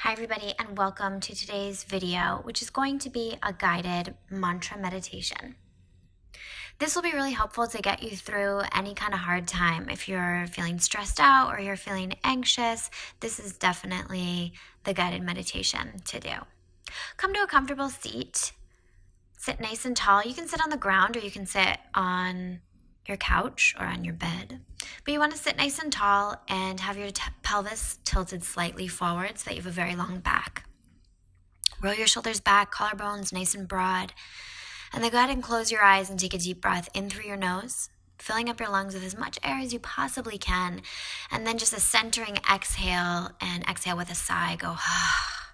Hi, everybody, and welcome to today's video, which is going to be a guided mantra meditation. This will be really helpful to get you through any kind of hard time. If you're feeling stressed out or you're feeling anxious, this is definitely the guided meditation to do. Come to a comfortable seat, sit nice and tall. You can sit on the ground or you can sit on your couch or on your bed. But you want to sit nice and tall and have your t- pelvis tilted slightly forward so that you have a very long back. Roll your shoulders back, collarbones nice and broad. And then go ahead and close your eyes and take a deep breath in through your nose, filling up your lungs with as much air as you possibly can. And then just a centering exhale and exhale with a sigh. Go,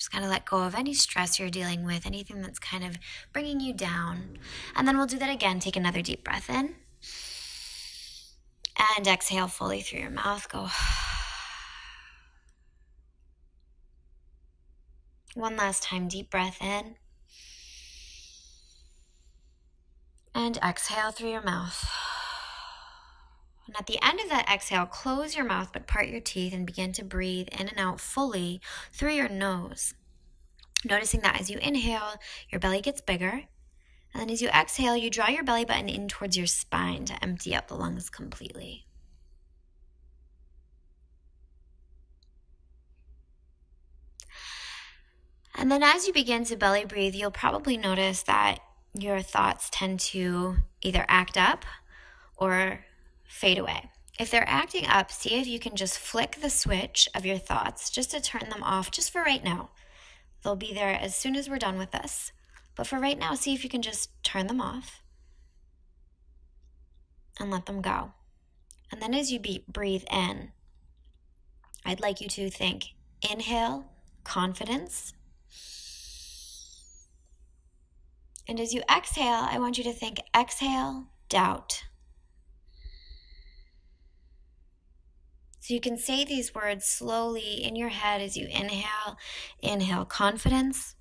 Just kind of let go of any stress you're dealing with, anything that's kind of bringing you down. And then we'll do that again. Take another deep breath in. And exhale fully through your mouth. Go. One last time, deep breath in. And exhale through your mouth. And at the end of that exhale, close your mouth but part your teeth and begin to breathe in and out fully through your nose. Noticing that as you inhale, your belly gets bigger. And then as you exhale, you draw your belly button in towards your spine to empty out the lungs completely. And then as you begin to belly breathe, you'll probably notice that your thoughts tend to either act up or fade away. If they're acting up, see if you can just flick the switch of your thoughts just to turn them off just for right now. They'll be there as soon as we're done with this. But for right now, see if you can just turn them off and let them go. And then as you be, breathe in, I'd like you to think inhale, confidence. And as you exhale, I want you to think exhale, doubt. So you can say these words slowly in your head as you inhale. Inhale confidence.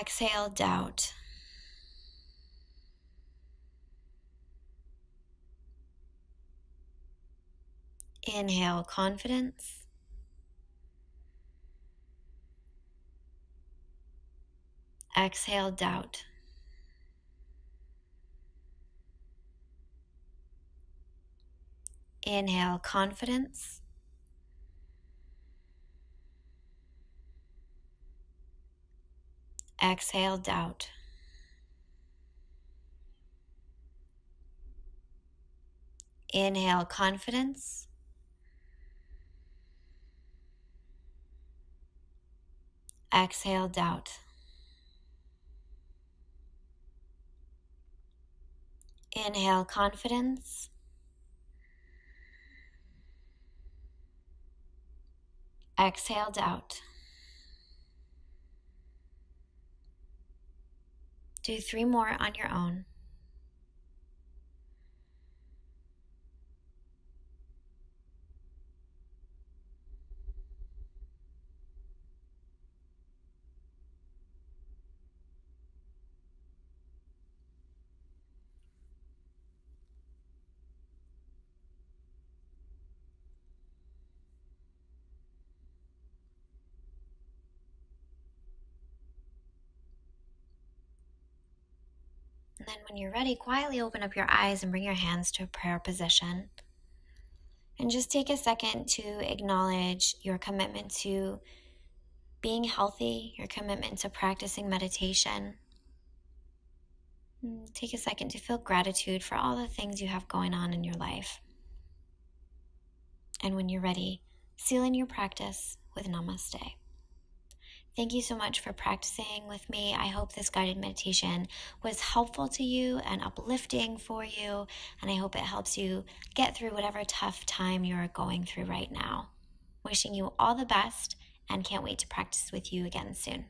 Exhale doubt. Inhale confidence. Exhale doubt. Inhale, confidence. Exhale, doubt. Inhale, confidence. Exhale, doubt. Inhale, confidence. Exhale, doubt. Do three more on your own. Then, when you're ready, quietly open up your eyes and bring your hands to a prayer position. And just take a second to acknowledge your commitment to being healthy, your commitment to practicing meditation. Take a second to feel gratitude for all the things you have going on in your life. And when you're ready, seal in your practice with Namaste. Thank you so much for practicing with me. I hope this guided meditation was helpful to you and uplifting for you. And I hope it helps you get through whatever tough time you're going through right now. Wishing you all the best and can't wait to practice with you again soon.